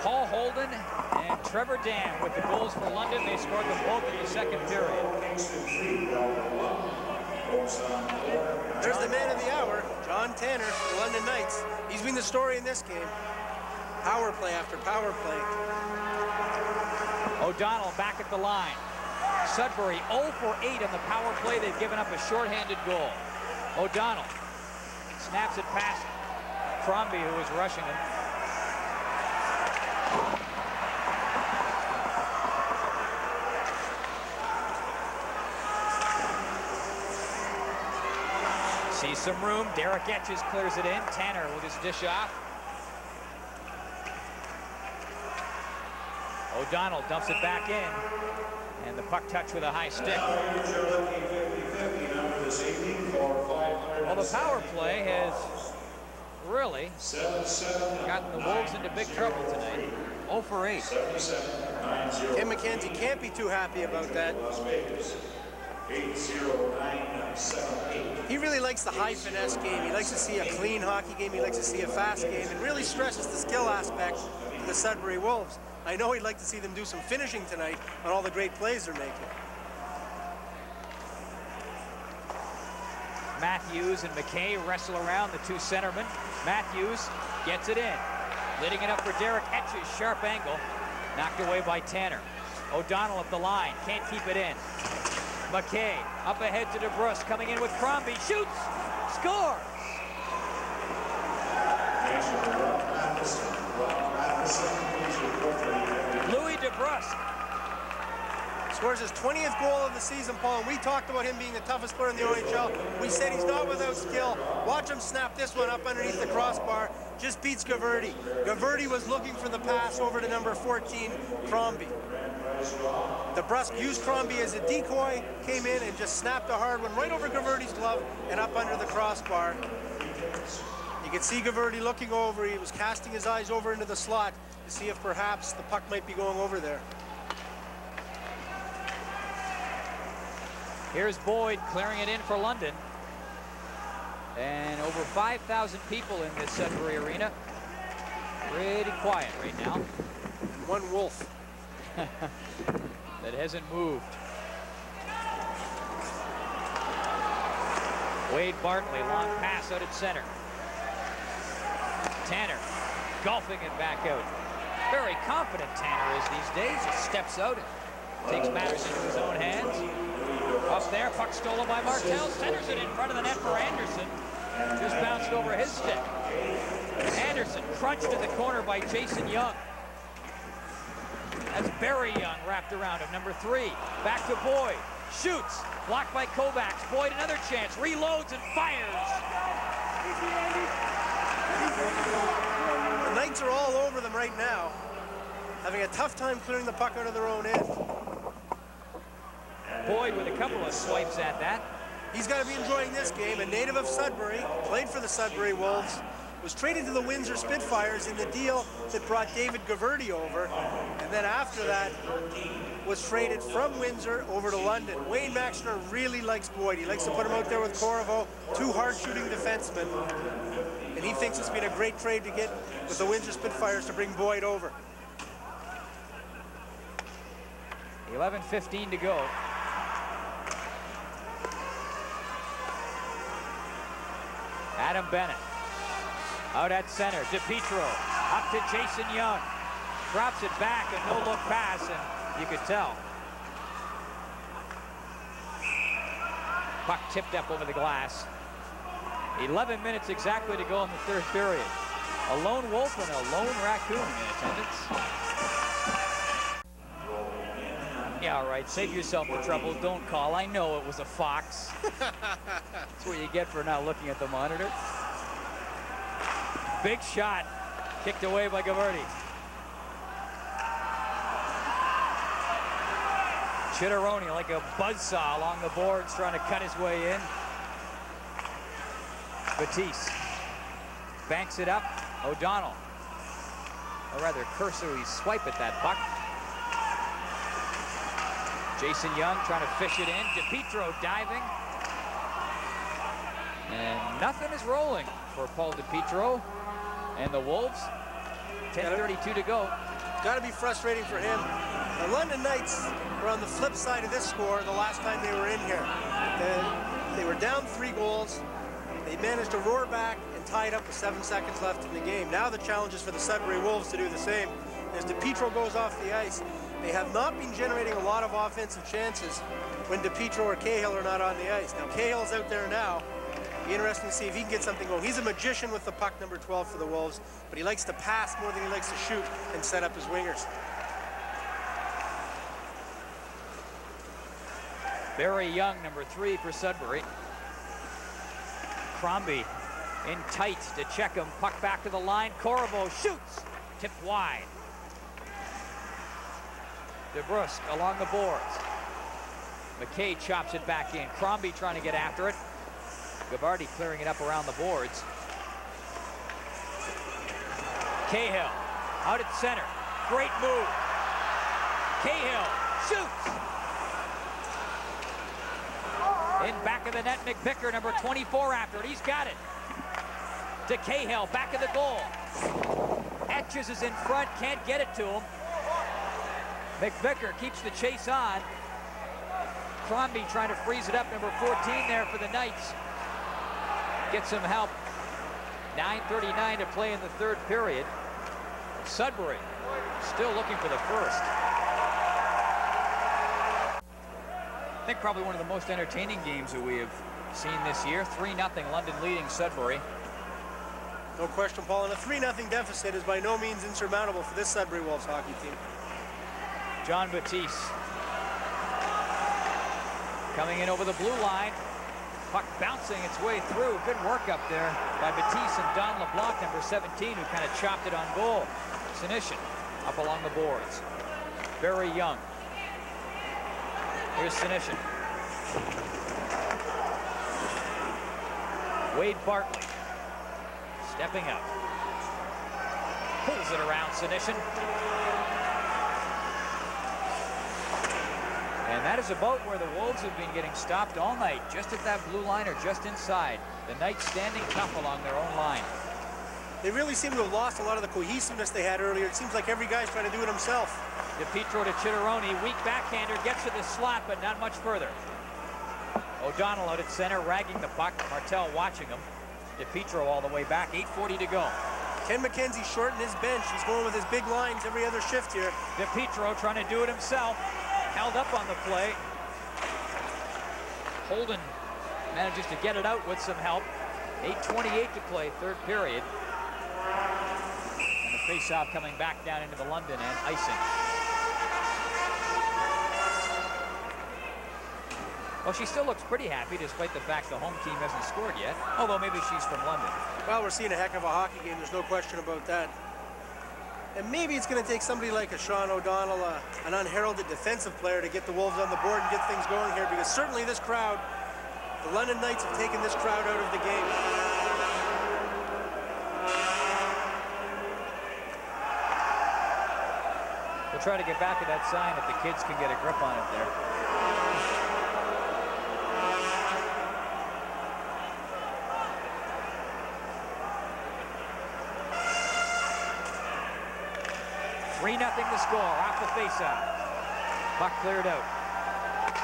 Paul Holden and Trevor Dann with the goals for London. They scored them both in the second period. There's the man of the hour, John Tanner, the London Knights. He's been the story in this game. Power play after power play. O'Donnell back at the line. Sudbury 0 for 8 on the power play. They've given up a shorthanded goal. O'Donnell snaps it past Crombie, who was rushing him. Sees some room. Derek Etches clears it in. Tanner will just dish off. O'Donnell dumps it back in. And the puck touch with a high stick. Well, the power play has really gotten the Wolves into big trouble tonight. 0 for 8. Tim McKenzie can't be too happy about that. He really likes the high finesse game. He likes to see a clean hockey game. He likes to see a fast game and really stresses the skill aspect of the Sudbury Wolves. I know he'd like to see them do some finishing tonight on all the great plays they're making. Matthews and McKay wrestle around the two centermen. Matthews gets it in. Leading it up for Derek Etches, sharp angle. Knocked away by Tanner. O'Donnell up the line, can't keep it in. McKay up ahead to DeBrusk, coming in with Crombie, shoots, scores! Louis DeBrusk Scores his 20th goal of the season, Paul, and we talked about him being the toughest player in the OHL. We said he's not without skill. Watch him snap this one up underneath the crossbar. Just beats Goverde. Goverde was looking for the pass over to number 14, Crombie. DeBrusk used Crombie as a decoy, came in and just snapped a hard one right over Goverde's glove and up under the crossbar. You can see Goverde looking over. He was casting his eyes over into the slot to see if perhaps the puck might be going over there. Here's Boyd clearing it in for London. And over 5,000 people in this Sudbury Arena. Pretty quiet right now. One wolf. that hasn't moved. Wade Bartley, long pass out at center. Tanner golfing it back out. Very confident Tanner is these days. He steps out and takes matters into his own hands. Up there, puck stolen by Martell. Centers it in front of the net for Anderson. Just bounced over his stick. Anderson crunched in the corner by Jason Young. That's Barry Young wrapped around him. Number three, back to Boyd. Shoots, blocked by Kovacs. Boyd another chance, reloads and fires. The Knights are all over them right now, having a tough time clearing the puck out of their own end. Boyd with a couple of swipes at that. He's got to be enjoying this game. A native of Sudbury, played for the Sudbury Wolves, was traded to the Windsor Spitfires in the deal that brought David Goverde over. And then after that, was traded from Windsor over to London. Wayne Maxner really likes Boyd. He likes to put him out there with Corriveau, two hard-shooting defensemen. And he thinks it's been a great trade to get with the Windsor Spitfires to bring Boyd over. 11-15 to go. Adam Bennett. Out at center, DiPietro. Up to Jason Young. Drops it back, a no-look pass, and you could tell. Puck tipped up over the glass. 11 minutes exactly to go in the third period. A lone wolf and a lone raccoon in attendance. Yeah, all right. Save yourself the trouble. Don't call. I know it was a fox. That's what you get for not looking at the monitor. Big shot. Kicked away by Goverde. Chitaroni like a buzzsaw along the boards trying to cut his way in. Batiste banks it up. O'Donnell. Or rather cursory swipe at that puck. Jason Young trying to fish it in. DiPietro diving. And nothing is rolling for Paul DiPietro and the Wolves. 10.32 to go. Got to be frustrating for him. The London Knights were on the flip side of this score the last time they were in here. And they were down three goals. They managed to roar back and tie it up with seven seconds left in the game. Now the challenge is for the Sudbury Wolves to do the same. As DiPietro goes off the ice, they have not been generating a lot of offensive chances when DiPietro or Cahill are not on the ice. Now Cahill's out there now. Be interesting to see if he can get something going. He's a magician with the puck, number 12 for the Wolves, but he likes to pass more than he likes to shoot and set up his wingers. Barry Young, number three for Sudbury. Crombie in tight to check him. Puck back to the line. Corriveau shoots. Tipped wide. DeBrusk along the boards. McKay chops it back in. Crombie trying to get after it. Goverde clearing it up around the boards. Cahill out at center. Great move. Cahill shoots. In back of the net, McVicker, number 24 after it. He's got it. To Cahill, back of the goal. Etches is in front, can't get it to him. McVicker keeps the chase on. Crombie trying to freeze it up, number 14 there for the Knights. Get some help. 9.39 to play in the third period. Sudbury still looking for the first. I think probably one of the most entertaining games that we have seen this year. 3-0 London leading Sudbury. No question, Paul. And a 3-0 deficit is by no means insurmountable for this Sudbury Wolves hockey team. John Batiste coming in over the blue line. Puck bouncing its way through. Good work up there by Batiste and Don LeBlanc, number 17, who kind of chopped it on goal. Senyshyn up along the boards. Very young. Here's Senyshyn. Wade Bartley stepping up. Pulls it around Senyshyn. And that is about where the Wolves have been getting stopped all night, just at that blue line or just inside. The Knights standing tough along their own line. They really seem to have lost a lot of the cohesiveness they had earlier. It seems like every guy's trying to do it himself. DiPietro to Chitaroni, weak backhander, gets to the slot, but not much further. O'Donnell out at center, ragging the puck. Martel watching him. DiPietro all the way back, 8.40 to go. Ken McKenzie shortened his bench. He's going with his big lines every other shift here. DiPietro trying to do it himself. Held up on the play. Holden manages to get it out with some help. 8.28 to play, third period. And the face-off coming back down into the London end, icing. Well, she still looks pretty happy despite the fact the home team hasn't scored yet, although maybe she's from London. Well, we're seeing a heck of a hockey game. There's no question about that. And maybe it's going to take somebody like a Sean O'Donnell, uh, an unheralded defensive player, to get the Wolves on the board and get things going here, because certainly this crowd, the London Knights have taken this crowd out of the game. We'll try to get back to that sign if the kids can get a grip on it there. Three nothing to score off the faceoff. Puck cleared out.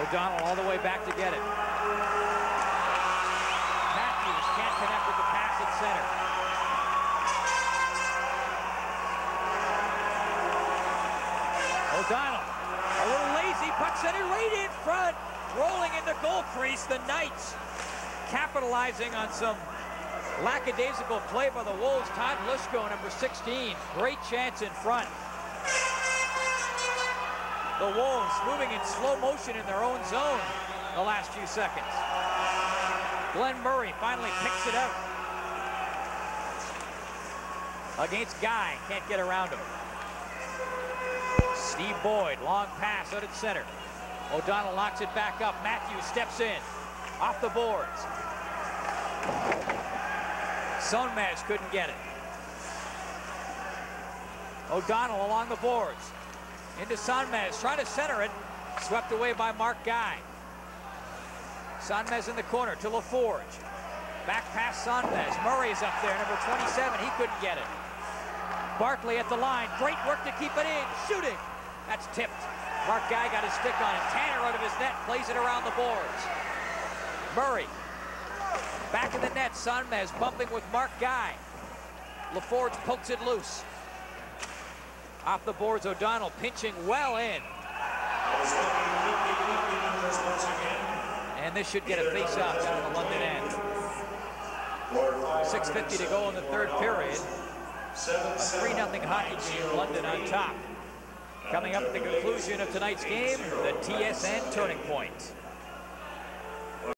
O'Donnell all the way back to get it. Matthews can't connect with the pass at center. O'Donnell, a little lazy, puck center right in front, rolling in the goal crease. The Knights capitalizing on some lackadaisical play by the Wolves. Todd Lushko, number 16, great chance in front. The Wolves moving in slow motion in their own zone the last few seconds. Glenn Murray finally picks it up. Against Guy, can't get around him. Steve Boyd, long pass out at center. O'Donnell knocks it back up. Matthews steps in, off the boards. Sonmez couldn't get it. O'Donnell along the boards. Into Sonmez, trying to center it. Swept away by Mark Guy. Sonmez in the corner to LaForge. Back past Sonmez. Murray's up there, number 27. He couldn't get it. Barkley at the line. Great work to keep it in. Shooting. That's tipped. Mark Guy got his stick on it. Tanner out of his net plays it around the boards. Murray. Back in the net. Sonmez bumping with Mark Guy. LaForge pokes it loose. Off the boards, O'Donnell pinching well in. And this should get a face-off down the London end. 6.50 to go in the third period. A 3-0 hockey game, London on top. Coming up at the conclusion of tonight's game, the TSN Turning Point.